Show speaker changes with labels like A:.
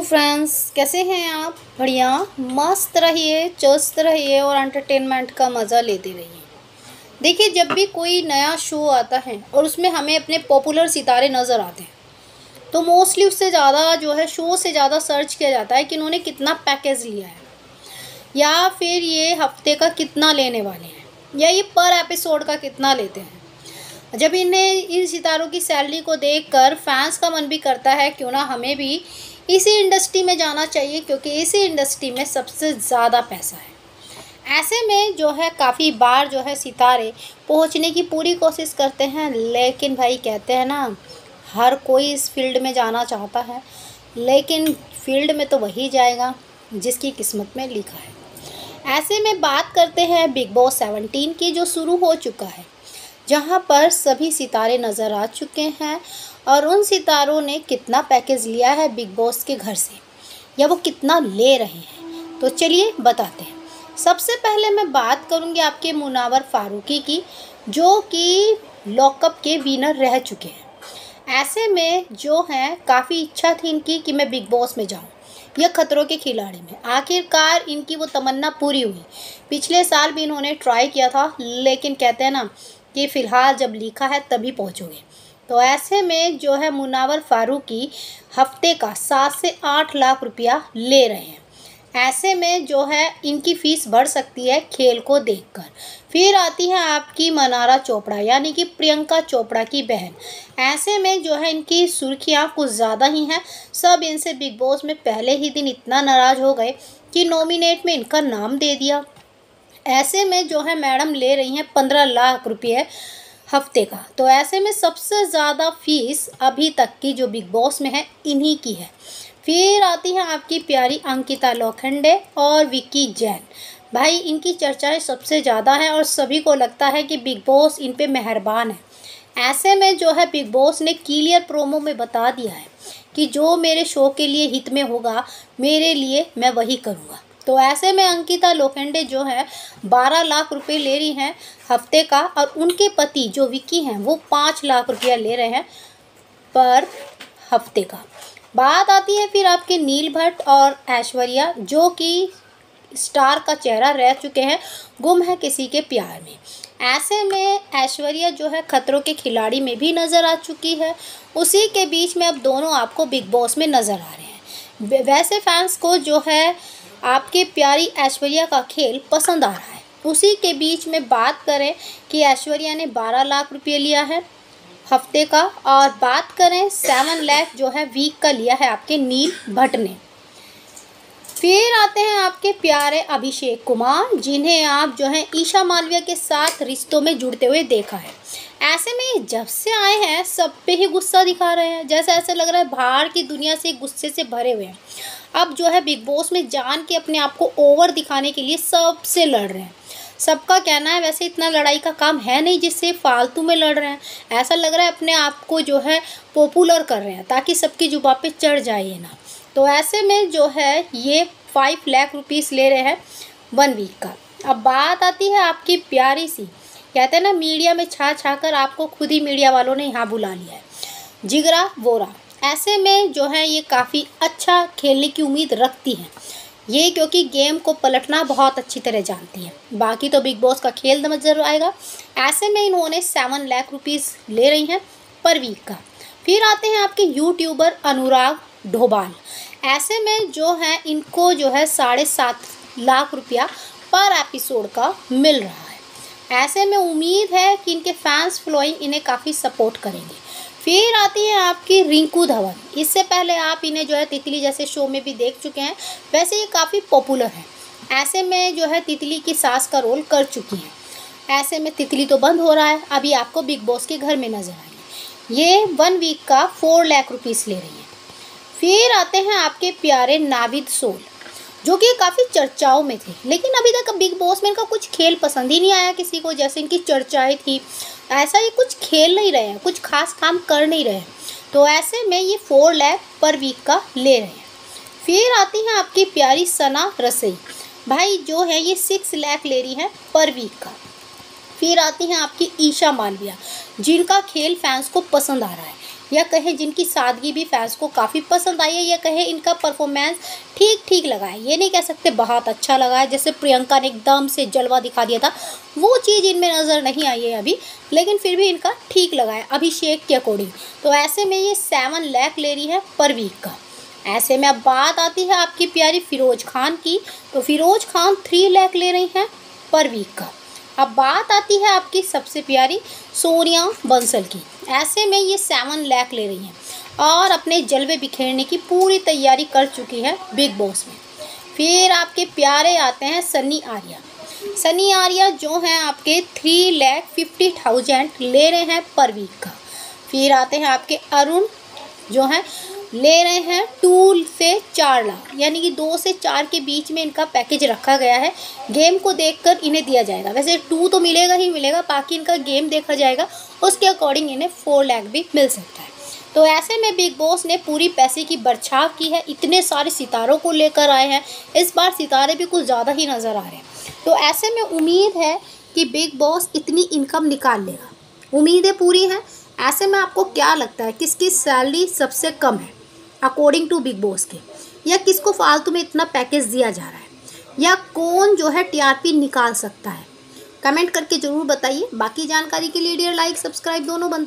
A: Friends कैसे हैं आप? बढ़िया। मस्त रहिए, चुस्त रहिए और एंटरटेनमेंट का मज़ा लेते रहिए। देखिए, जब भी कोई नया शो आता है और उसमें हमें अपने पॉपुलर सितारे नज़र आते हैं तो मोस्टली उससे ज़्यादा जो है शो से ज़्यादा सर्च किया जाता है कि उन्होंने कितना पैकेज लिया है। या फिर ये हफ़्ते का कितना लेने वाले हैं, या ये पर एपिसोड का कितना लेते हैं। जब इन्हें इन सितारों की सैलरी को देखकर फैंस का मन भी करता है, क्यों ना हमें भी इसी इंडस्ट्री में जाना चाहिए, क्योंकि इसी इंडस्ट्री में सबसे ज़्यादा पैसा है। ऐसे में जो है काफ़ी बार जो है सितारे पहुँचने की पूरी कोशिश करते हैं, लेकिन भाई कहते हैं ना, हर कोई इस फ़ील्ड में जाना चाहता है, लेकिन फ़ील्ड में तो वही जाएगा जिसकी किस्मत में लिखा है। ऐसे में बात करते हैं बिग बॉस सेवनटीन की, जो शुरू हो चुका है, जहाँ पर सभी सितारे नज़र आ चुके हैं और उन सितारों ने कितना पैकेज लिया है बिग बॉस के घर से, या वो कितना ले रहे हैं? तो चलिए बताते हैं। सबसे पहले मैं बात करूँगी आपके मुनावर फारूकी की, जो कि लॉकअप के विनर रह चुके हैं। ऐसे में जो हैं, काफ़ी इच्छा थी इनकी कि मैं बिग बॉस में जाऊँ, या खतरों के खिलाड़ी में। आखिरकार इनकी वो तमन्ना पूरी हुई। पिछले साल भी इन्होंने ट्राई किया था, लेकिन कहते हैं ना कि फ़िलहाल जब लिखा है तभी पहुँचोगे। तो ऐसे में जो है मुनावर फारूकी हफ़्ते का सात से आठ लाख रुपया ले रहे हैं। ऐसे में जो है इनकी फ़ीस बढ़ सकती है खेल को देखकर। फिर आती है आपकी मनारा चोपड़ा, यानी कि प्रियंका चोपड़ा की बहन। ऐसे में जो है इनकी सुर्खियाँ कुछ ज़्यादा ही हैं। सब इनसे बिग बॉस में पहले ही दिन इतना नाराज़ हो गए कि नॉमिनेट में इनका नाम दे दिया। ऐसे में जो है मैडम ले रही हैं पंद्रह लाख रुपये हफ़्ते का। तो ऐसे में सबसे ज़्यादा फ़ीस अभी तक की जो बिग बॉस में है, इन्हीं की है। फिर आती है आपकी प्यारी अंकिता लोखंडे और विक्की जैन। भाई, इनकी चर्चाएँ सबसे ज़्यादा है और सभी को लगता है कि बिग बॉस इन पे मेहरबान है। ऐसे में जो है बिग बॉस ने क्लियर प्रोमो में बता दिया है कि जो मेरे शो के लिए हित में होगा, मेरे लिए मैं वही करूँगा। तो ऐसे में अंकिता लोखंडे जो है, बारह लाख रुपए ले रही हैं हफ़्ते का और उनके पति जो विक्की हैं, वो पाँच लाख रुपया ले रहे हैं पर हफ़्ते का। बात आती है फिर आपके नील भट्ट और ऐश्वर्या, जो कि स्टार का चेहरा रह चुके हैं गुम है किसी के प्यार में। ऐसे में ऐश्वर्या जो है खतरों के खिलाड़ी में भी नज़र आ चुकी है। उसी के बीच में अब दोनों आपको बिग बॉस में नज़र आ रहे हैं। वैसे फैंस को जो है आपके प्यारी ऐश्वर्या का खेल पसंद आ रहा है। उसी के बीच में बात करें कि ऐश्वर्या ने बारह लाख रुपये लिया है हफ़्ते का, और बात करें सेवन लाख जो है वीक का लिया है आपके नील भट्ट ने। फिर आते हैं आपके प्यारे अभिषेक कुमार, जिन्हें आप जो है ईशा मालविया के साथ रिश्तों में जुड़ते हुए देखा है। ऐसे में जब से आए हैं, सब पे ही गुस्सा दिखा रहे हैं। जैसे ऐसे लग रहा है बाहर की दुनिया से गुस्से से भरे हुए हैं। अब जो है बिग बॉस में जान के अपने आप को ओवर दिखाने के लिए सबसे लड़ रहे हैं। सबका कहना है, वैसे इतना लड़ाई का काम है नहीं जिससे फालतू में लड़ रहे हैं। ऐसा लग रहा है अपने आप को जो है पॉपुलर कर रहे हैं, ताकि सबकी जुबा पे चढ़ जाए ना। तो ऐसे में जो है ये फाइव लाख रुपीज़ ले रहे हैं वन वीक का। अब बात आती है आपकी प्यारी सी कहते हैं ना, मीडिया में छा छा कर आपको खुद ही मीडिया वालों ने यहाँ बुला लिया है। जिगरा वोरा, ऐसे में जो है ये काफ़ी अच्छा खेलने की उम्मीद रखती हैं। ये क्योंकि गेम को पलटना बहुत अच्छी तरह जानती है। बाकी तो बिग बॉस का खेल नज़र आएगा। ऐसे में इन्होंने सेवन लाख रुपीज़ ले रही हैं पर वीक का। फिर आते हैं आपके यूट्यूबर अनुराग ढोबाल। ऐसे में जो है इनको जो है साढ़े सात लाख रुपया पर एपिसोड का मिल रहा है। ऐसे में उम्मीद है कि इनके फैंस फॉलोइंग इन्हें काफ़ी सपोर्ट करेंगे। फिर आती है आपकी रिंकू धवन। इससे पहले आप इन्हें जो है तितली जैसे शो में भी देख चुके हैं। वैसे ये काफ़ी पॉपुलर है। ऐसे में जो है तितली की सास का रोल कर चुकी हैं। ऐसे में तितली तो बंद हो रहा है। अभी आपको बिग बॉस के घर में नज़र आएँगे। ये वन वीक का फोर लाख रुपीज़ ले रही है। फिर आते हैं आपके प्यारे नाविद सोल। जो कि काफ़ी चर्चाओं में थे। लेकिन अभी तक बिग बॉस में इनका कुछ खेल पसंद ही नहीं आया किसी को, जैसे इनकी चर्चाएँ थी। ऐसा ये कुछ खेल नहीं रहे हैं, कुछ खास काम कर नहीं रहे हैं। तो ऐसे में ये फोर लैख पर वीक का ले रहे हैं। फिर आती हैं आपकी प्यारी सना रसोई। भाई, जो है ये सिक्स लैख ले रही है पर वीक का। फिर आती हैं आपकी ईशा मालविया, जिनका खेल फैंस को पसंद आ रहा है। या कहें जिनकी सादगी भी फैंस को काफ़ी पसंद आई है, या कहें इनका परफॉर्मेंस ठीक ठीक लगा है। ये नहीं कह सकते बहुत अच्छा लगा है, जैसे प्रियंका ने एकदम से जलवा दिखा दिया था। वो चीज़ इनमें नज़र नहीं आई है अभी, लेकिन फिर भी इनका ठीक लगा है, अभिषेक के अकॉर्डिंग तो ऐसे में ये सेवन लैख ले रही है पर वीक का। ऐसे में अब बात आती है आपकी प्यारी फिरोज खान की। तो फिरोज खान थ्री लैख ले रही हैं पर वीक का। अब बात आती है आपकी सबसे प्यारी सोनिया बंसल की। ऐसे में ये सेवन लैख ले रही हैं और अपने जलवे बिखेरने की पूरी तैयारी कर चुकी है बिग बॉस में। फिर आपके प्यारे आते हैं सनी आर्या। सनी आर्या जो हैं आपके थ्री लैख फिफ्टी थाउज़ेंड ले रहे हैं पर वीक का। फिर आते हैं आपके अरुण जो हैं ले रहे हैं टू से चार लाख। यानी कि दो से चार के बीच में इनका पैकेज रखा गया है। गेम को देखकर इन्हें दिया जाएगा। वैसे टू तो मिलेगा ही मिलेगा, बाकी इनका गेम देखा जाएगा। उसके अकॉर्डिंग इन्हें फोर लाख भी मिल सकता है। तो ऐसे में बिग बॉस ने पूरी पैसे की बरछाव की है। इतने सारे सितारों को लेकर आए हैं। इस बार सितारे भी कुछ ज़्यादा ही नज़र आ रहे हैं। तो ऐसे में उम्मीद है कि बिग बॉस इतनी इनकम निकाल लेगा। उम्मीदें पूरी हैं। ऐसे में आपको क्या लगता है? किसकी सैलरी सबसे कम है? अकॉर्डिंग टू बिग बॉस के, या किसको फालतू में इतना पैकेज दिया जा रहा है, या कौन जो है टीआरपी निकाल सकता है? कमेंट करके ज़रूर बताइए। बाकी जानकारी के लिए डियर लाइक सब्सक्राइब दोनों बनते